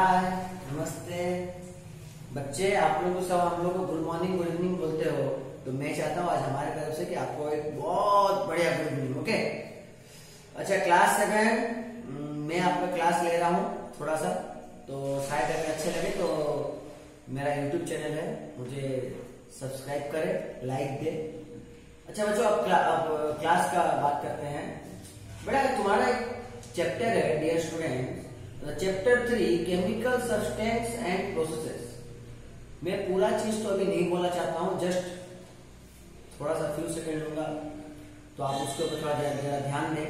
हाय नमस्ते। बच्चे आप लोगों को सब हम लोग को गुड मॉर्निंग गुड इवनिंग बोलते हो। तो मैं चाहता हूँ आज हमारे तरफ़ से कि आपको एक बहुत बढ़िया गुड इवनिंग ओके अच्छा क्लास सेवन मैं आपका क्लास ले रहा हूँ थोड़ा सा तो शायद अगर अच्छे लगे तो मेरा यूट्यूब चैनल है मुझे सब्सक्राइब करें लाइक दे। अच्छा बच्चों अब, क्ला, अब क्लास का बात करते हैं। बेटा तुम्हारा एक चैप्टर है dear student chapter three chemical substance and processes मैं पूरा चीज़ तो अभी नहीं बोलना चाहता हूँ जस्ट थोड़ा सा फ्यू सेकंड लूँगा तो आप उसके ऊपर थोड़ा जरा ध्यान दें।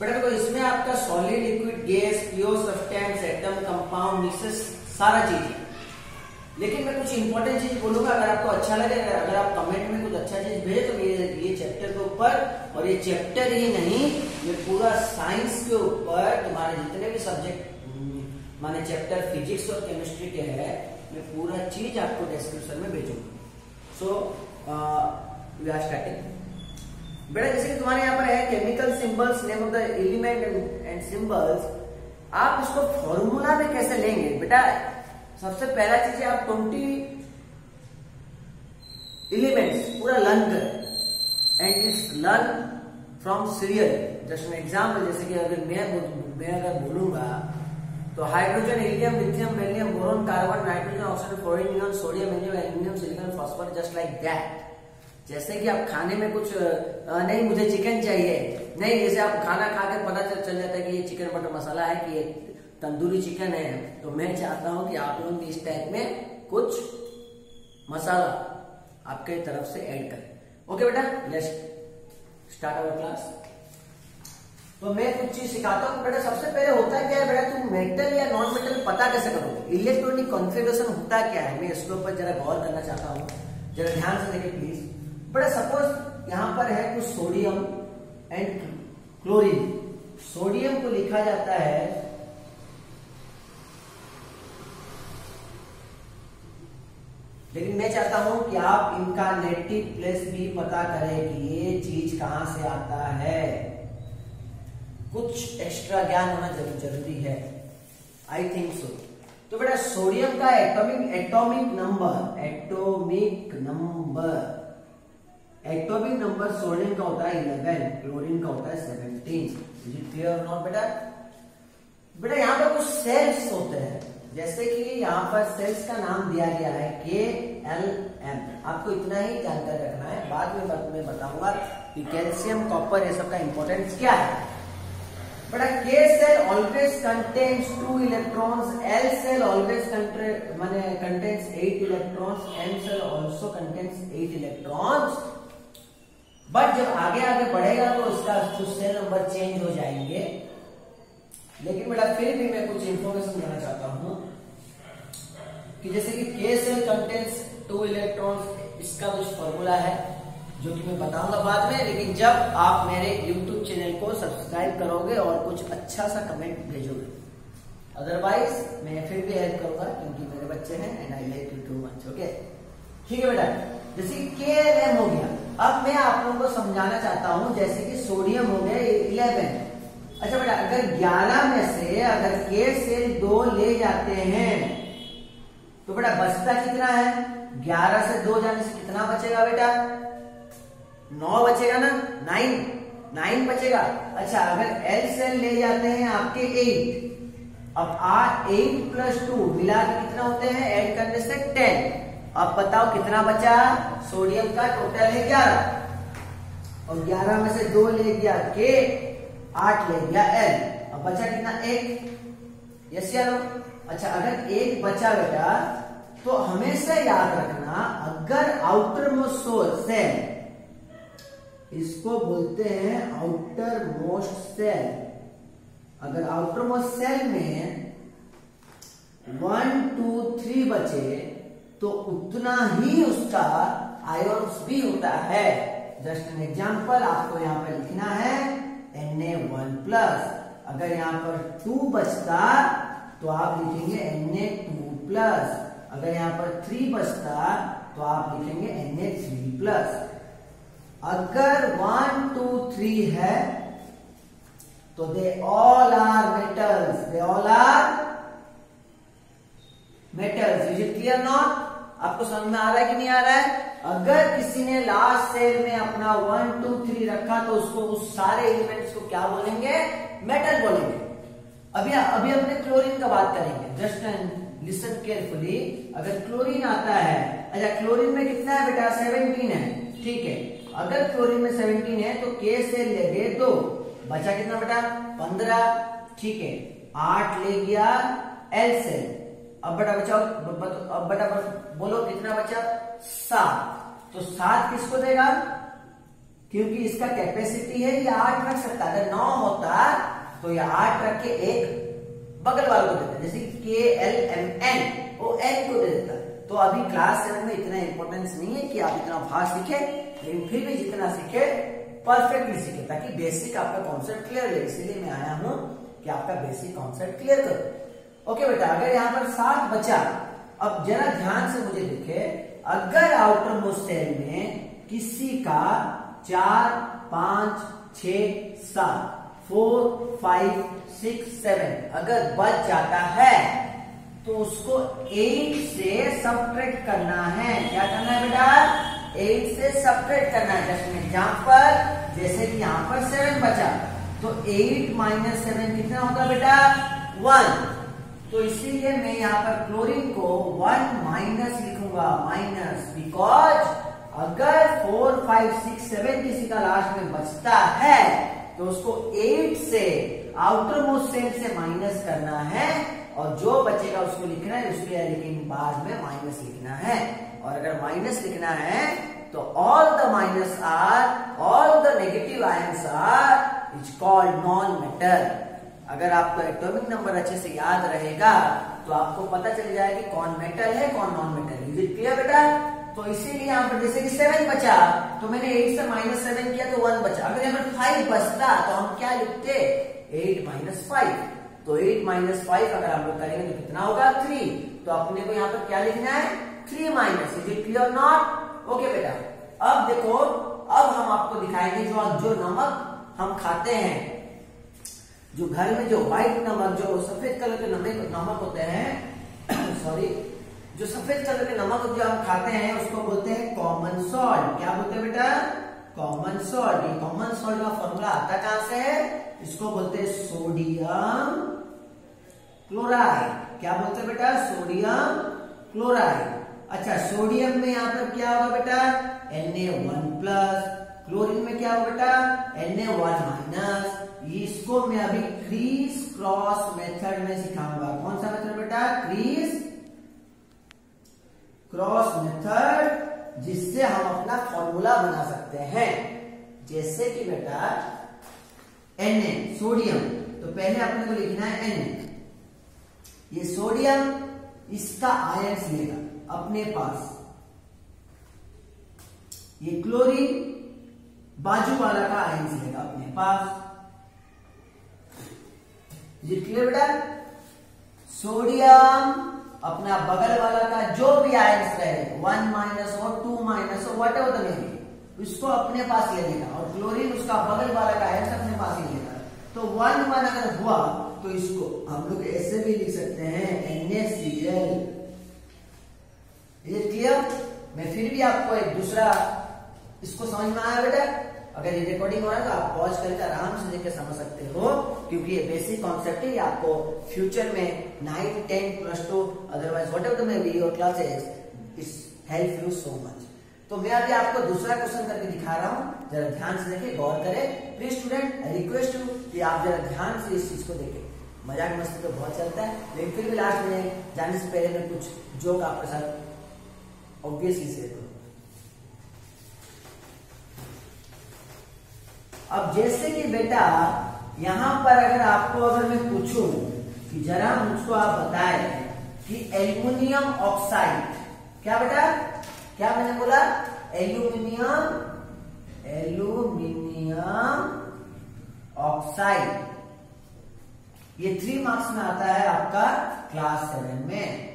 बेटा देखो, इसमें आपका solid liquid gas pure substance atom compound mixes सारा चीज़ है। लेकिन मैं कुछ इंपॉर्टेंट चीज़ बोलूँगा, अगर आपको अच्छा लगे, अगर आप कमेंट में कुछ अच्छा चीज़ भेजे तो ये ये चैप्टर के ऊपर, और ये चैप्टर ही नहीं, ये पूरा साइंस के ऊपर तुम्हारे जितने भी सब्जेक्ट माने चैप्टर फिजिक्स और केमिस्ट्री के है, मैं पूरा चीज़ आपको डिस्क्रिप्शन में भेजूँगा। सो वी आर स्टार्टिंग बेटा, जैसे कि तुम्हारे यहाँ पर है chemical symbols name of the element and symbols आप इसको फॉर्मूला में कैसे लेंगे? बेटा, सबसे पहला चीज़ है आप ट्वेंटी एलिमेंट्स पूरा लर्न करें एंड इस learn from serial just example जैसे कि अगर मैं मैं अगर बोलूँगा तो hydrogen helium lithium barium boron carbon nitrogen oxygen fluorine neon sodium aluminium aluminium silicon phosphorus just like that जैसे कि आप खाने में कुछ आ, नहीं मुझे चिकन चाहिए। नहीं जैसे आप खाना खा के पता चल जाता है कि ये चिकन बटर मसाला है कि ये तंदूरी चिकन है। तो मैं चाहता हूँ कि आप लोग इस टाइप में कुछ मसाला आपके तरफ़ से ऐड करें। ओके बेटा लेट्स स्टार्ट अवर क्लास तो मैं कुछ चीज़ सिखाता हूँ बेटा सबसे पहले होता क्या है बेटा, तुम मेटल या नॉन मेटल पता कैसे करोगे? इलेक्ट्रॉनिक कॉन्फ़िगरेशन होता क्या है? मैं इसके ऊपर जरा गौर करना चाहता हूँ। जरा ध्यान से देखिए प्लीज़ बेटा सपोज़ यहाँ पर है कुछ सोडियम एंड क्लोरीन सोडियम को लिखा जाता है लेकिन मैं चाहता हूँ कि आप इनका नेटिव प्लेस भी पता करें कि ये चीज़ कहाँ से आता है। कुछ एक्स्ट्रा ज्ञान होना ज़रूर है। आई थिंक सो तो बेटा सोडियम का atomic atomic number atomic number atomic number sodium का होता है इलेवन क्लोरीन का होता है seventeen is it clear not बेटा? बेटा, यहाँ पर कुछ सेल्स होते हैं। जैसे कि यहाँ पर सेल्स का नाम दिया गया है के एल एम आपको इतना ही जानकारी रखना है। बाद में मैं बताऊँगा कि कैल्शियम कॉपर ये सब का इंपॉर्टेंस क्या है। But K shell always contains two electrons L shell always माने contains eight electrons M shell also contains eight electrons but जब आगे आगे बढ़ेगा तो उसका कुछ सेल नंबर चेंज हो जाएँगे। लेकिन बेटा फिर भी मैं कुछ इंफॉर्मेशन देना चाहता हूँ कि जैसे कि के सेल कंटेंट्स टू इलेक्ट्रॉन्स इसका कुछ फॉर्मूला है। जो कि मैं बताऊँगा बाद में, लेकिन जब आप मेरे YouTube चैनल को सब्सक्राइब करोगे और कुछ अच्छा सा कमेंट भेजोगे। अदरवाइज़ मैं फिर भी हेल्प करूँगा, क्योंकि मेरे बच्चे हैं and I like you too much okay ठीक है बेटा? जैसे के एल एम हो गया। अब मैं आप लोगों को समझाना चाहता हूँ, जैसे कि सोडियम हो गया इलेवन अच्छा बेटा, अगर 11 में से अगर के से दो ले जाते हैं तो बेटा बचता कितना है? 11 से दो जाने से कितना बचेगा बेटा? 9 बचेगा ना? 9 9 बचेगा। अच्छा अगर एल सेल ले जाते हैं आपके 8 अब आर एट प्लस टू मिला के कितना होते हैं? ऐड करने से टेन अब बताओ कितना बचा? सोडियम का टोटल है 11 और 11 में से दो ले गया के, आठ ले गया एल अब बचा कितना? एक। यस या अच्छा अगर एक बचा बेटा तो हमेशा याद रखना, अगर आउटर मोस्ट सोल सेल इसको बोलते हैं आउटर मोस्ट सेल अगर आउटर मोस्ट सेल में वन टू थ्री बचे तो उतना ही उसका आयोन्स भी होता है. जस्ट एन एग्ज़ाम्पल आपको यहाँ पर लिखना है एन ए वन प्लस अगर यहाँ पर टू बचता तो आप लिखेंगे एन ए टू प्लस अगर यहाँ पर थ्री बचता तो आप लिखेंगे एन ए थ्री प्लस अगर वन टू थ्री है तो they all are metals they all are metals is it clear not आपको समझ में आ रहा है कि नहीं आ रहा है? अगर किसी ने लास्ट सेल में अपना वन टू थ्री रखा तो उसको उस सारे एलिमेंट्स को क्या बोलेंगे? मेटल बोलेंगे. अभी अभी अपने क्लोरीन का बात करेंगे. जस्ट लिसन केयरफुली अगर क्लोरीन आता है अच्छा क्लोरीन में कितना है बेटा? सेवनटीन है. ठीक है. अगर क्लोरीन में सेवनटीन है तो के से ले गए दो। बचा कितना बेटा? पंद्रह। ठीक है। आठ ले गया एल से। अब बेटा बचाओ। अब बेटा बोलो, कितना बचा? सात। तो सात किसको देगा? क्योंकि इसका कैपेसिटी है, ये आठ रख सकता अगर नौ होता तो ये आठ रख के एक बगल वाले को देता जैसे के एल एम एन वो एन को दे देता तो अभी क्लास सेवन में इतना इंपॉर्टेंस नहीं है कि आप इतना फास्ट सीखे लेकिन फिर भी जितना सीखे परफेक्टली सीखे, ताकि बेसिक आपका कॉन्सेप्ट क्लियर है इसीलिए मैं आया हूँ कि आपका बेसिक कॉन्सेप्ट क्लियर करो। ओके बेटा, अगर यहाँ पर सात बचा, अब जरा ध्यान से मुझे देखे, अगर आउटर मोस्ट सेल में किसी का चार, पाँच छ सात फोर फाइव सिक्स सेवन अगर बच जाता है तो उसको एट से सब्ट्रैक्ट करना है। क्या करना है बेटा? एट से सब्ट्रैक्ट करना है। जस्ट एग्ज़ाम्पल जैसे कि यहाँ पर सेवन बचा तो एट माइनस सेवन कितना होगा बेटा? वन तो इसीलिए मैं यहाँ पर क्लोरीन को वन माइनस लिखूँगा माइनस बिकॉज़ अगर फोर फाइव सिक्स सेवन किसी का लास्ट में बचता है तो उसको एट से आउटर मोस्ट सेल से माइनस करना है, और जो बचेगा उसको लिखना है, उसके लेकिन बाद में माइनस लिखना है। और अगर माइनस लिखना है तो all the minus are all the negative ions are is called non metal अगर आपको एटॉमिक नंबर अच्छे से याद रहेगा तो आपको पता चल जाएगा कि कौन मेटल है, कौन नॉन मेटल इज़ क्लियर बेटा? तो इसीलिए यहाँ पर जैसे कि सेवन बचा तो मैंने एट से माइनस सेवन किया तो वन बचा. अगर यहाँ पर फाइव बचता तो हम क्या लिखते? एट माइनस फाइव तो एट माइनस फाइव अगर हम लोग करेंगे तो कितना होगा? थ्री तो अपने को यहाँ पर क्या लिखना है? Three minus is it clear not okay बेटा। अब देखो, अब हम आपको दिखाएँगे जो जो नमक हम खाते हैं। जो घर में जो व्हाइट नमक, जो सफ़ेद कलर के नमक नमक होते हैं सॉरी जो सफ़ेद कलर के नमक जो हम खाते हैं, उसको बोलते हैं कॉमन सॉल्ट क्या बोलते हैं बेटा? कॉमन सॉल्ट ये कॉमन सॉल्ट का फॉर्मूला आता कहाँ से है? इसको बोलते हैं सोडियम क्लोराइड क्या बोलते हैं बेटा? सोडियम क्लोराइड अच्छा सोडियम में यहाँ पर क्या होगा बेटा? Na1 प्लस क्लोरीन में क्या होगा बेटा? एन ए वन माइनस इसको मैं अभी क्रीज क्रॉस मेथड में सिखाऊँगा। कौन सा मेथड बेटा? क्रीज क्रॉस मेथड जिससे हम अपना फॉर्मूला बना सकते हैं। जैसे कि बेटा एन ए सोडियम। तो पहले अपने को लिखना है एन ये सोडियम, इसका आयंस लेगा। अपने पास। ये क्लोरीन बाजू वाला का आयंस लेगा अपने पास। ये क्लियर बेटा सोडियम अपना बगल वाला का जो भी आयंस रहे वन माइनस हो टू माइनस हो वट एवर द उसको अपने पास ले लेगा और क्लोरीन उसका बगल वाला का आयंस अपने पास ही लेगा। तो वन वन अगर हुआ तो इसको हम लोग ऐसे भी लिख सकते हैं NaCl ये क्लियर मैं फिर भी आपको एक दूसरा इसको समझ में आया बेटा? अगर ये रिकॉर्डिंग हो रहा है तो आप पॉज करके आराम से लेकर समझ सकते हो, क्योंकि ये बेसिक कॉन्सेप्ट है, ये आपको फ्यूचर में nine ten plus two otherwise whatever maybe your classes it's help you so much तो मैं अभी आपको दूसरा क्वेश्चन करके दिखा रहा हूँ, जरा ध्यान से देखिए गौर करें। प्लीज़ स्टूडेंट रिक्वेस्ट यू कि आप जरा ध्यान से इस चीज़ को देखें। मज़ाक मस्ती तो बहुत चलता है, लेकिन फिर भी लास्ट में जाने से पहले मैं कुछ जोक आपके साथ ऑब्वियसली शेयर करूँ अब जैसे कि बेटा, यहाँ पर अगर आपको, अगर मैं पूछूँ कि जरा मुझको आप बताए कि एल्यूमिनियम ऑक्साइड, क्या बेटा? क्या मैंने बोला? Aluminium aluminium oxide. ये थ्री मार्क्स में आता है आपका क्लास सेवन में।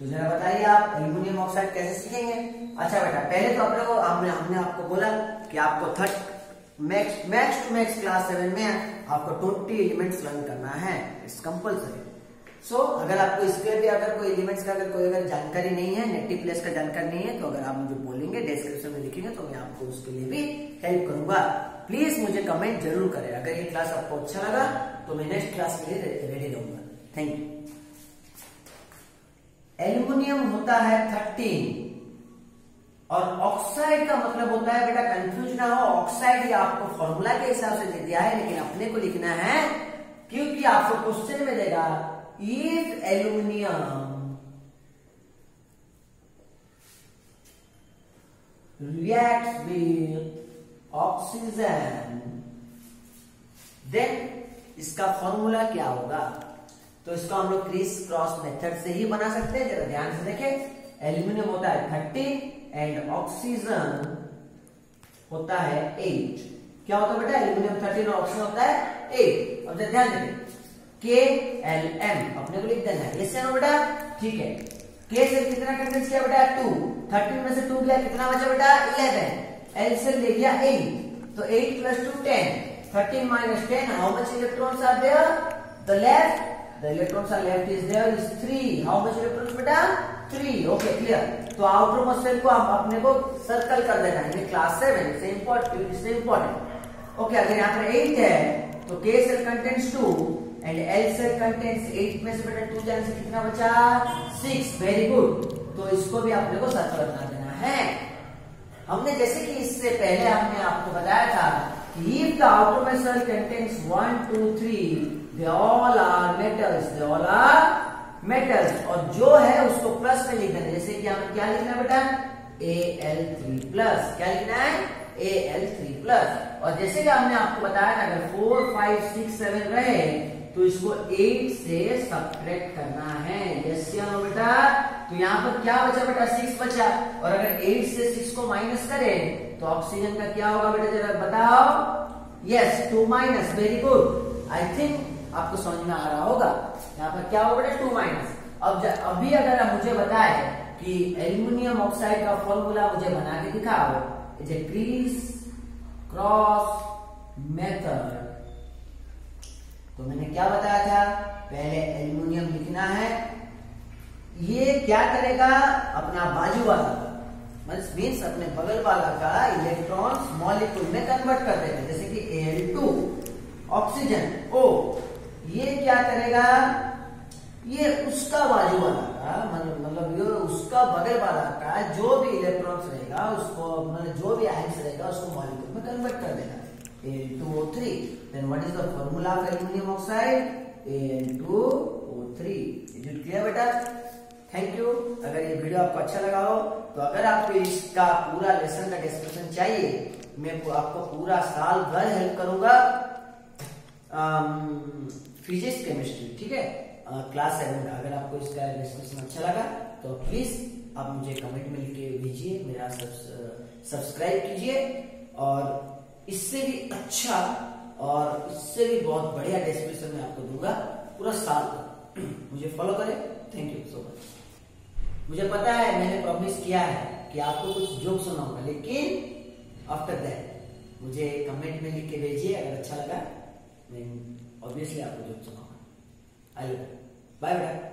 तो जरा बताइए आप एल्यूमिनियम ऑक्साइड कैसे सीखेंगे? अच्छा बेटा पहले तो अपने को हमने हमने आपको बोला कि आपको third max max two max class seven में आपको ट्वेंटी एलिमेंट्स लर्न करना है। इट्स कंपल्सरी सो so, अगर आपको इसके भी अगर कोई एलिमेंट्स का अगर कोई अगर जानकारी नहीं है नेटिव प्लेस का जानकारी नहीं है तो अगर आप मुझे बोलेंगे डिस्क्रिप्शन में लिखेंगे तो मैं आपको उसके लिए भी हेल्प करूँगा। प्लीज़ मुझे कमेंट ज़रूर करें। अगर ये क्लास आपको अच्छा लगा तो मैं नेक्स्ट क्लास के लिए रेडी रहूँगा। थैंक यू एल्यूमिनियम होता है थर्टीन। और ऑक्साइड का मतलब होता है, बेटा कंफ्यूज ना हो ऑक्साइड ये आपको फॉर्मूला के हिसाब से दे दिया है, लेकिन अपने को लिखना है, क्योंकि आपको क्वेश्चन में देगा if aluminium reacts with oxygen? Then इसका फॉर्मूला क्या होगा? तो इसको हम लोग क्रिस क्रॉस मेथड से ही बना सकते हैं। जरा ध्यान से देखें। एल्यूमिनियम होता है थर्टी एंड ऑक्सीजन होता है एट क्या होता है बेटा? एल्यूमिनियम थर्टीन और ऑक्सीजन होता है एट और ध्यान देखें। के एल एम अपने को लिख देना है। नो बेटा? ठीक है। के से कितना कंटेंस किया बेटा? टू थर्टीन में से टू गया कितना बचा बेटा? इलेवन एल से ले गया एट तो eight plus two ten thirteen minus ten how much electrons are there the left the electrons are left is there is 3 how much electrons beta 3 okay, clear. तो outer most को हम अपने को circle कर देना है। ये क्लास 7 से इंपॉर्टेंट इससे इंपॉर्टेंट ओके अगर यहाँ पर 8 है तो k shell contents 2 and L shell contents eight में से बेटा टू जाने से कितना बचा? सिक्स वेरी गुड तो इसको भी अपने को सर्कल बना देना है। हमने जैसे कि इससे पहले हमने आपको बताया था कि if the outer shell contents one two three they all are metals they all are metals और जो है उसको प्लस में लिखना देना जैसे कि हमें क्या लिखना है बेटा? ए एल थ्री प्लस क्या लिखना है? ए एल थ्री प्लस और जैसे कि हमने आपको बताया था, अगर फोर फाइव सिक्स सेवन रहे तो इसको एट से सब्ट्रैक्ट करना है। यस नो बेटा? तो यहाँ पर क्या बचा बेटा? सिक्स बचा। और अगर एट से सिक्स को माइनस करें तो ऑक्सीजन का क्या होगा बेटा? जरा बताओ। Yes two minus very good I think आपको समझ में आ रहा होगा। यहाँ पर क्या होगा टू माइनस अब अभी अगर आप मुझे बताए कि एल्यूमिनियम ऑक्साइड का फॉर्मूला मुझे बना के दिखाओ is a criss cross method तो मैंने क्या बताया था? पहले एल्यूमिनियम लिखना है। ये क्या करेगा? अपना बाजू वाला मीन्स अपने बगल वाला का इलेक्ट्रॉन मॉलिक्यूल में कन्वर्ट कर देगा। जैसे कि Al2 ऑक्सीजन O ये क्या करेगा ये उसका बाजू वाला का मतलब ये उसका बगल वाला का जो भी इलेक्ट्रॉन्स रहेगा, उसको मतलब जो भी आयन्स रहेगा, उसको मॉलिक्यूल में कन्वर्ट कर देगा Al2O3. Then what is the formula of aluminum oxide? Al2O3. Is it clear, बेटा? थैंक यू अगर ये वीडियो आपको अच्छा लगा हो तो अगर आपको इसका पूरा लेसन का डिस्कशन चाहिए, मैं आपको पूरा साल भर हेल्प करूँगा फिजिक्स केमिस्ट्री ठीक है? क्लास सेवन अगर आपको इसका डिस्कशन अच्छा लगा तो प्लीज़ आप मुझे कमेंट में लिख के भेजिए, मेरा सब्सक्राइब कीजिए, और इससे भी अच्छा और इससे भी बहुत बढ़िया डेस्क्रिप्शन मैं आपको दूँगा पूरा साल मुझे फॉलो करें। थैंक यू सो मच मुझे पता है, मैंने प्रॉमिस किया है कि आपको कुछ जोक सुनाऊँगा, लेकिन आफ्टर दैट मुझे कमेंट में लिख के भेजिए, अगर अच्छा लगा मैं ऑब्वियसली आपको जो सुनाऊँगा आइए बाय बाय